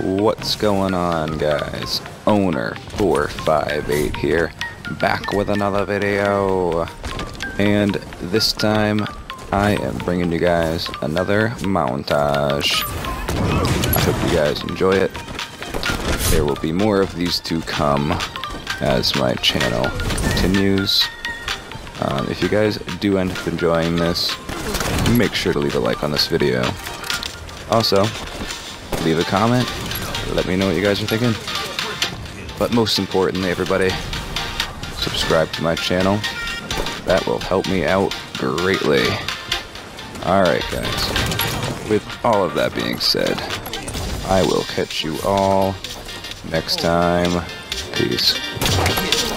What's going on guys? Owner458 here, back with another video. And this time I am bringing you guys another montage. I hope you guys enjoy it. There will be more of these to come as my channel continues. Um, if you guys do end up enjoying this, make sure to leave a like on this video. Also, leave a comment, let me know what you guys are thinking. But most importantly, everybody, subscribe to my channel. That will help me out greatly. Alright guys, with all of that being said, I will catch you all next time. Peace.